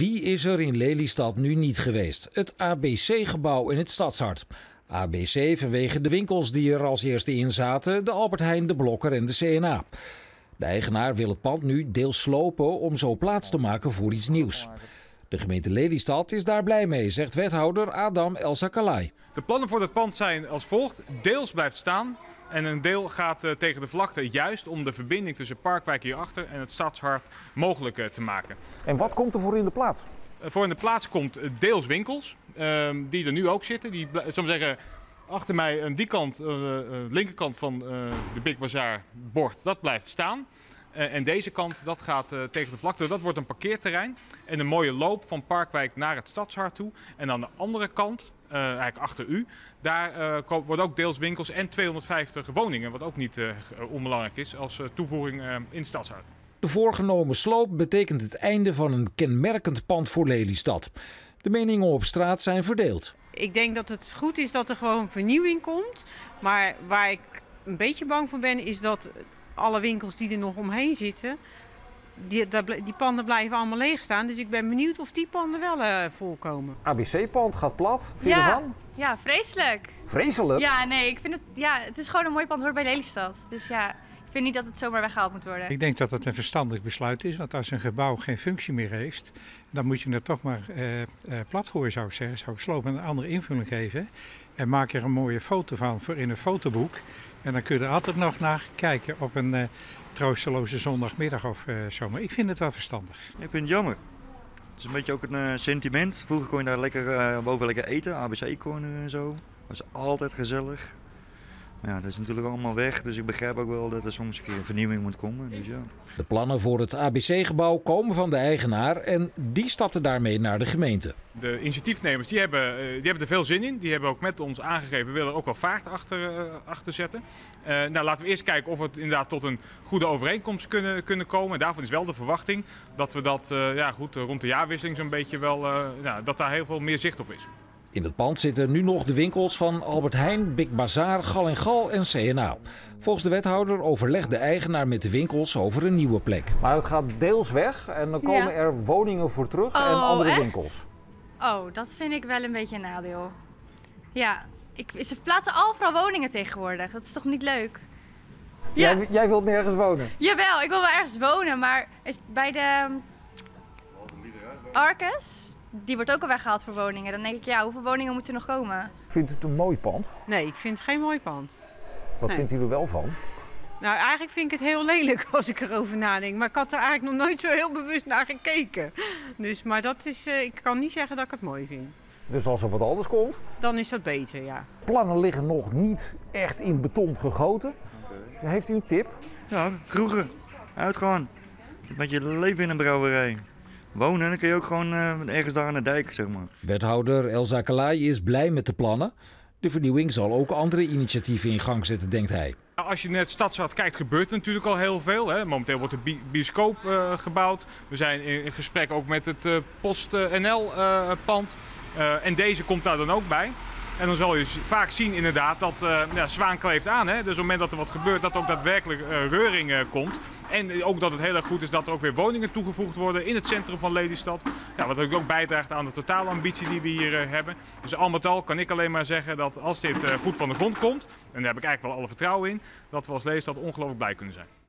Wie is er in Lelystad nu niet geweest? Het ABC-gebouw in het stadshart. ABC vanwege de winkels die er als eerste in zaten, de Albert Heijn, de Blokker en de CNA. De eigenaar wil het pand nu deels slopen om zo plaats te maken voor iets nieuws. De gemeente Lelystad is daar blij mee, zegt wethouder Adam El Sakalai. De plannen voor het pand zijn als volgt. Deels blijft staan en een deel gaat uh, tegen de vlakte juist om de verbinding tussen Parkwijk hierachter en het stadshart mogelijk uh, te maken. En wat komt er voor in de plaats? Uh, voor in de plaats komt deels winkels, ehm, die er nu ook zitten. Die, zal zeggen, achter mij aan die kant, linkerkant van de Big Bazaar bord, dat blijft staan. Uh, en deze kant, dat gaat uh, tegen de vlakte. Dat wordt een parkeerterrein. En een mooie loop van Parkwijk naar het stadshart toe. En aan de andere kant, eigenlijk achter u, daar worden ook deels winkels en 250 woningen. Wat ook niet onbelangrijk is als toevoeging in het stadshart. De voorgenomen sloop betekent het einde van een kenmerkend pand voor Lelystad. De meningen op straat zijn verdeeld. Ik denk dat het goed is dat er gewoon vernieuwing komt. Maar waar ik een beetje bang voor ben, is dat alle winkels die er nog omheen zitten, die, die panden blijven allemaal leeg staan. Dus ik ben benieuwd of die panden wel uh, voorkomen. ABC-pand gaat plat, vind je ja. ervan? Ja, vreselijk. Vreselijk? Ja, nee, ik vind het, ja, het is gewoon een mooi pand hoor bij Lelystad. Dus ja, ik vind niet dat het zomaar weggehaald moet worden. Ik denk dat het een verstandig besluit is, want als een gebouw geen functie meer heeft, dan moet je het toch maar uh, uh, plat gooien zou ik zeggen. Zou ik slopen een andere invulling geven en maak er een mooie foto van voor in een fotoboek. En dan kun je er altijd nog naar kijken op een uh, troosteloze zondagmiddag of uh, zo. Maar ik vind het wel verstandig. Ik vind het jammer. Het is een beetje ook een uh, sentiment. Vroeger kon je daar lekker boven lekker eten, ABC-corner en zo. Dat was altijd gezellig. Ja, dat is natuurlijk allemaal weg, dus ik begrijp ook wel dat er soms een keer een vernieuwing moet komen. Dus ja. De plannen voor het ABC-gebouw komen van de eigenaar en die stapte daarmee naar de gemeente. De initiatiefnemers die hebben, die hebben er veel zin in. Die hebben ook met ons aangegeven, we willen er ook wel vaart achter, uh, achter zetten. Uh, nou, laten we eerst kijken of we inderdaad tot een goede overeenkomst kunnen, kunnen komen. En daarvan is wel de verwachting dat we dat uh, ja, goed, rond de jaarwisseling zo'n beetje wel, ja, dat daar heel veel meer zicht op is. In het pand zitten nu nog de winkels van Albert Heijn, Big Bazaar, Gal en Gal en CNA. Volgens de wethouder overlegt de eigenaar met de winkels over een nieuwe plek. Maar het gaat deels weg en dan komen Ja. er woningen voor terug en Oh, andere echt? winkels. Oh, dat vind ik wel een beetje een nadeel. Ja, ik, ze plaatsen overal woningen tegenwoordig. Dat is toch niet leuk? Ja, Jij, jij wilt nergens wonen. jawel, ik wil wel ergens wonen, maar is bij de Arcus, die wordt ook al weggehaald voor woningen. Dan denk ik, ja, hoeveel woningen moeten er nog komen? Vindt u het een mooi pand? Nee, ik vind het geen mooi pand. Wat Nee. vindt u er wel van? Nou, eigenlijk vind ik het heel lelijk als ik erover nadenk. Maar ik had er eigenlijk nog nooit zo heel bewust naar gekeken. Dus, maar dat is, eh, ik kan niet zeggen dat ik het mooi vind. Dus als er wat anders komt. Dan is dat beter, ja. Plannen liggen nog niet echt in beton gegoten. Heeft u een tip? Ja, kroegen. Uitgaan. Een beetje leven in een brouwerij. Wonen, dan kun je ook gewoon uh, ergens daar aan de dijk, zeg maar. Wethouder Elza Kalai is blij met de plannen. De vernieuwing zal ook andere initiatieven in gang zetten, denkt hij. Als je naar het stadshart kijkt, gebeurt er natuurlijk al heel veel. Hè. Momenteel wordt de bi bioscoop uh, gebouwd. We zijn in, in gesprek ook met het uh, Post-NL-pand. Uh, en deze komt daar dan ook bij. En dan zal je vaak zien inderdaad dat ja, zwaan kleeft aan. Hè? Dus op het moment dat er wat gebeurt, dat ook daadwerkelijk uh, reuring uh, komt. En ook dat het heel erg goed is dat er ook weer woningen toegevoegd worden in het centrum van Lelystad. Ja, wat ook bijdraagt aan de totale ambitie die we hier hebben. Dus al met al kan ik alleen maar zeggen dat als dit goed van de grond komt, en daar heb ik eigenlijk wel alle vertrouwen in, dat we als Lelystad ongelooflijk blij kunnen zijn.